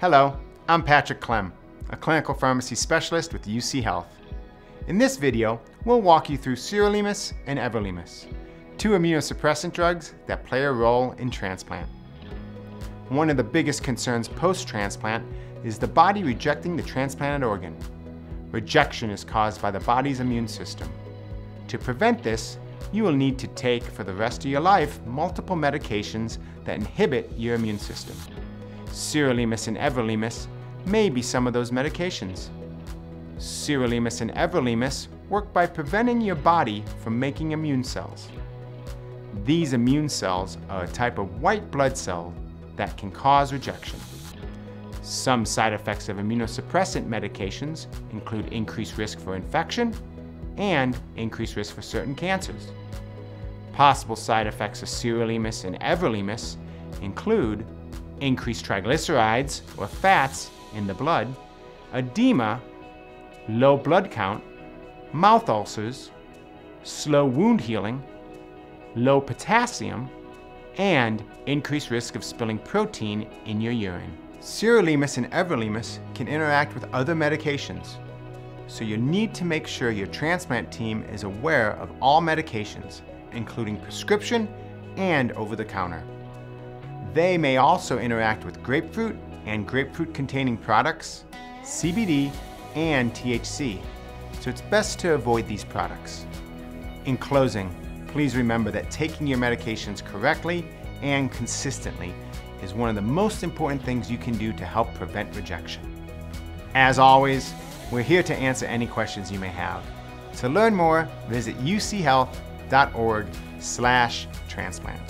Hello, I'm Patrick Klem, a clinical pharmacy specialist with UC Health. In this video, we'll walk you through sirolimus and everolimus, two immunosuppressant drugs that play a role in transplant. One of the biggest concerns post-transplant is the body rejecting the transplanted organ. Rejection is caused by the body's immune system. To prevent this, you will need to take for the rest of your life multiple medications that inhibit your immune system. Sirolimus and everolimus may be some of those medications. Sirolimus and everolimus work by preventing your body from making immune cells. These immune cells are a type of white blood cell that can cause rejection. Some side effects of immunosuppressant medications include increased risk for infection and increased risk for certain cancers. Possible side effects of sirolimus and everolimus include increased triglycerides or fats in the blood, edema, low blood count, mouth ulcers, slow wound healing, low potassium, and increased risk of spilling protein in your urine. Sirolimus and everolimus can interact with other medications, so you need to make sure your transplant team is aware of all medications, including prescription and over-the-counter. They may also interact with grapefruit and grapefruit-containing products, CBD, and THC, so it's best to avoid these products. In closing, please remember that taking your medications correctly and consistently is one of the most important things you can do to help prevent rejection. As always, we're here to answer any questions you may have. To learn more, visit uchealth.org slash transplant.